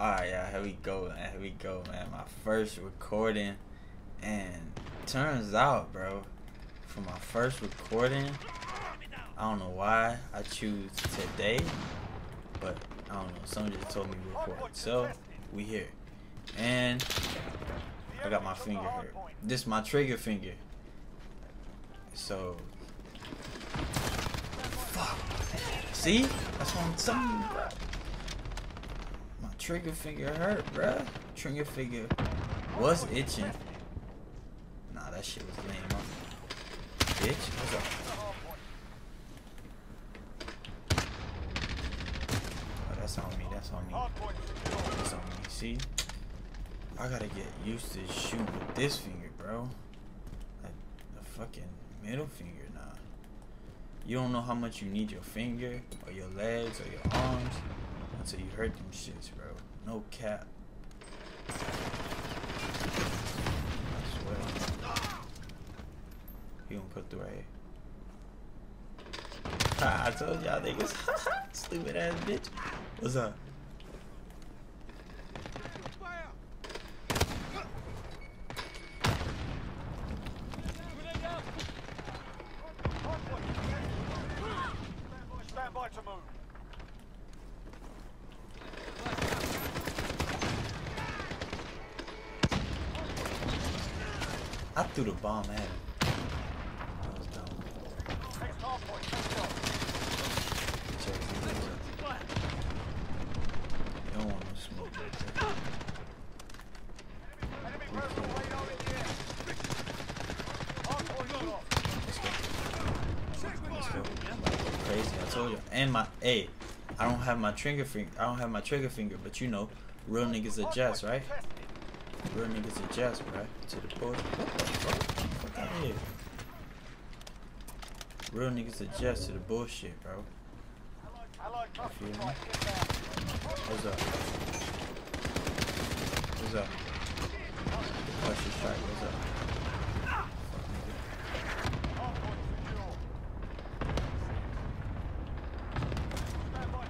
Alright, y'all, here we go, man. Here we go, man. My first recording. And turns out, bro, for my first recording, I don't know why I choose today, but I don't know. Someone just told me to record. So, we here. And I got my finger here. This is my trigger finger. So, fuck. See? That's what I'm bro trigger finger hurt, bruh. Trigger finger was itching. Nah, that shit was lame, huh? Bitch, what's up? Oh, that's on me, that's on me. That's on me, see? I gotta get used to shooting with this finger, bro. Like, the fucking middle finger, nah. You don't know how much you need your finger, or your legs, or your arms until you heard them shits, bro. No cap. I swear. He gonna put through right here. I told y'all niggas. Stupid ass bitch. What's up? I threw the bomb at him. That was dumb. Don't want no smoke. Crazy, I told you. And my hey, I don't have my trigger finger. I don't have my trigger finger, but you know, real niggas adjust, right? Real niggas adjust, bro. To the board. What the fuck? Fuck out here. Real niggas adjust to the bullshit, bro. You feel me? What's up? What's up? What's your strike? What's up?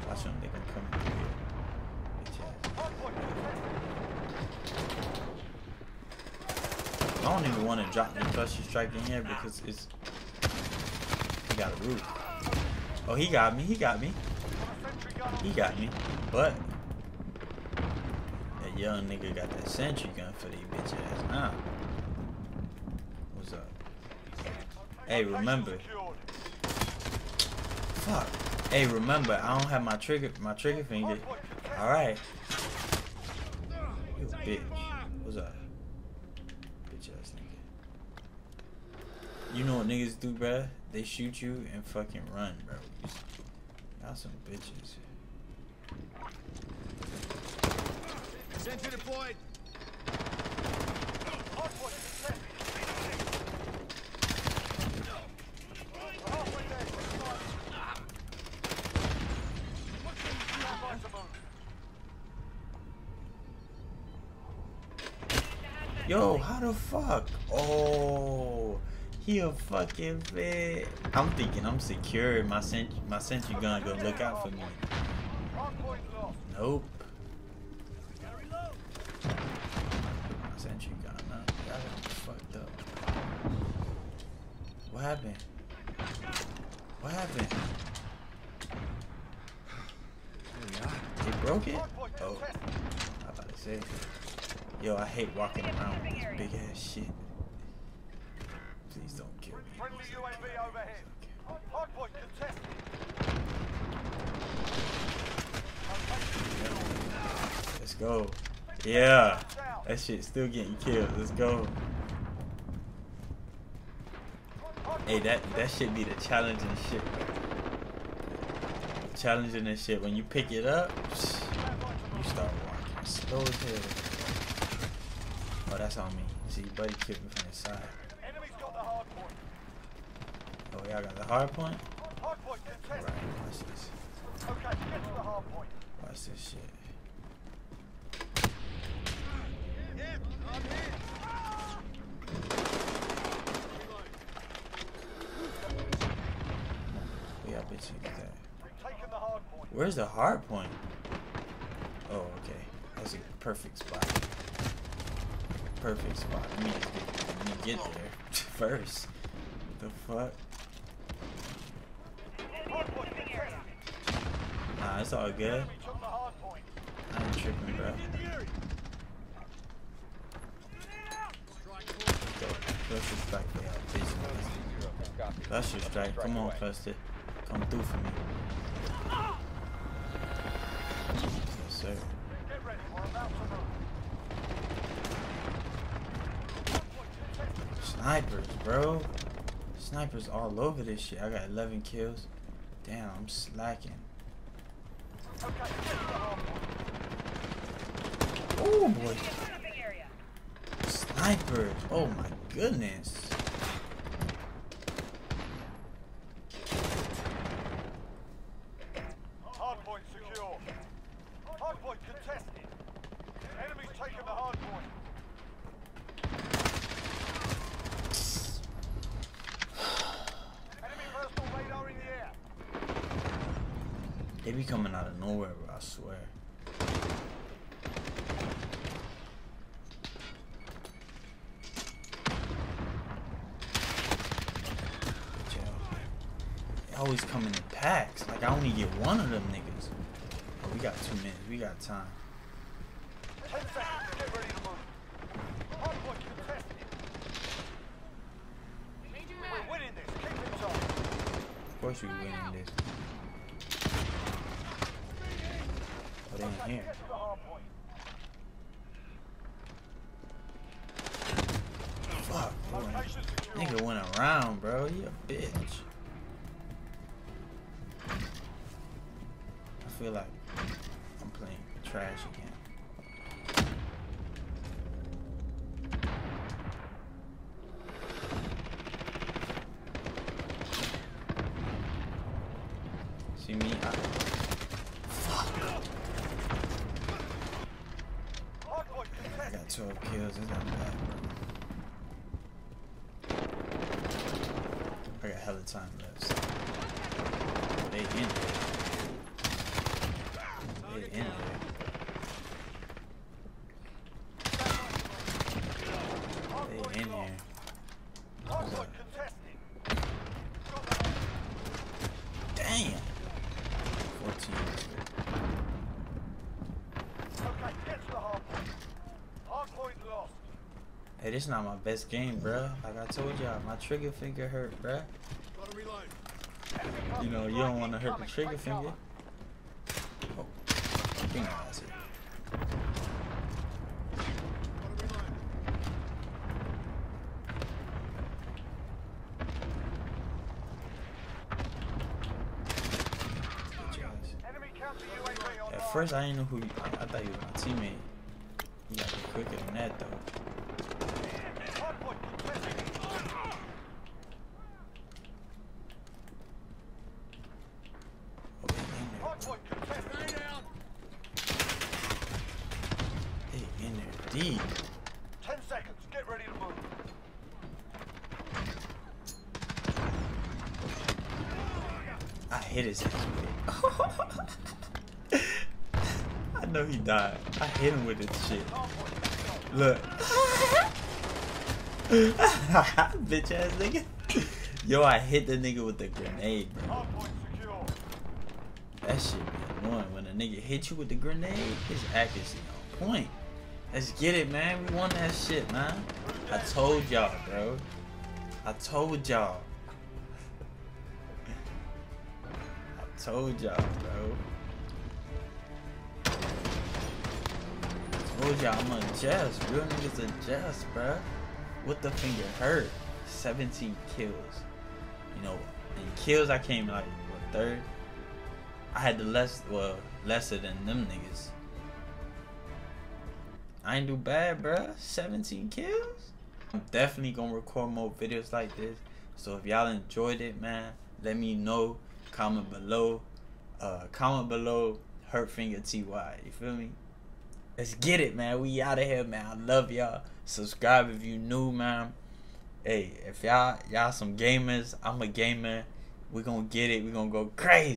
Watch them, they can come through here. I don't even want to drop the cluster strike in here because it's he got a roof. Oh, he got me. He got me. He got me. But that young nigga got that sentry gun for these bitch ass. Nah. What's up? Hey, remember. Fuck. Hey, remember, I don't have my trigger my trigger finger. Alright. You bitch. What's up? You know what niggas do, bruh? They shoot you and fucking run, bro. Y'all some bitches. Sentry deployed. Yo, how the fuck? Oh. He a fucking fit. I'm thinking I'm secure. My sent my sentry gun gonna look out for me. Nope. My sentry gun, no. Y'all fucked up. What happened? What happened? They broke it? Oh. I about to say. Yo, I hate walking around with this big ass shit. Please don't kill me. Friendly UAV overhead. Hardpoint contested. Let's go. Yeah. That shit still getting killed. Let's go. Hey, that that should be the challenging shit. Challenging this shit. When you pick it up, you start walking slow as hell. Oh, that's on me. See, buddy killed me from the side. Y'all got the hard point? Hard point Right, watch this. Okay, get to the hard point. Watch this shit. Yeah, I'm here. Where y'all bitches at? Where's the hard point? Oh, okay. That's a perfect spot. Perfect spot. Let me just get, let me get there first. The fuck? Nah, it's all good. Enemy took the hardpoint. I ain't tripping, bro. Go. Cluster strike y'all, bitch. Cluster strike. Come on, cluster. Come through for me. Yes, sir. Snipers, bro. Snipers all over this shit. I got 11 kills. Damn, I'm slacking. Okay, get to the hardpoint. Oh boy, Traffic area. snipers. Oh my goodness. Hardpoint secure. Hardpoint contested. Enemy's taken the hardpoint. Enemy personal radar in the air. They be coming out of nowhere, bro. I swear. They always come in packs. Like I only get one of them niggas. Oh, we got two minutes. We got time. We're tight. Of course we winning this. Oh, they in Okay, here. get to the hardpoint. Fuck. boy. Nigga went around, bro. You a bitch. I feel like I'm playing trash again. See me? I, Hardpoint I contested. got 12 kills. It's not bad, bro. I got hella time left. so- They in there. They in there. They in here. Hardpoint contested. Damn. 14. Okay, get to the hardpoint. Hardpoint lost. Hey, this is not my best game, bruh. Like I told y'all, my trigger finger hurt, bruh. You know, you don't want to hurt the trigger finger. Oh, UAV online. At first, I didn't know who. You, I, I thought you was my teammate. You got to be quicker than that, though. Hardpoint contested. Oh, they in there. Hardpoint contested. They Ten seconds. Get ready to move. I hit his ass with it. I know he died. I hit him with this shit. Look. Bitch ass nigga. Yo, I hit the nigga with the grenade, bro. That shit be annoying. When a nigga hit you with the grenade, his accuracy on point. Let's get it, man. We won that shit, man. I told y'all, bro. I told y'all. I told y'all, bro. I told y'all I'm adjust. Real niggas adjust, bro. What the finger hurt? 17 kills. You know, in kills I came like what third? I had the less well lesser than them niggas. I ain't do bad, bruh. 17 kills. I'm definitely gonna record more videos like this. So if y'all enjoyed it, man, let me know. Comment below. Uh, comment below. Hurt finger ty. You feel me? Let's get it, man. We out of here, man. I love y'all. Subscribe if you new, man. Hey, if y'all y'all some gamers, I'm a gamer. We gonna get it. We gonna go crazy.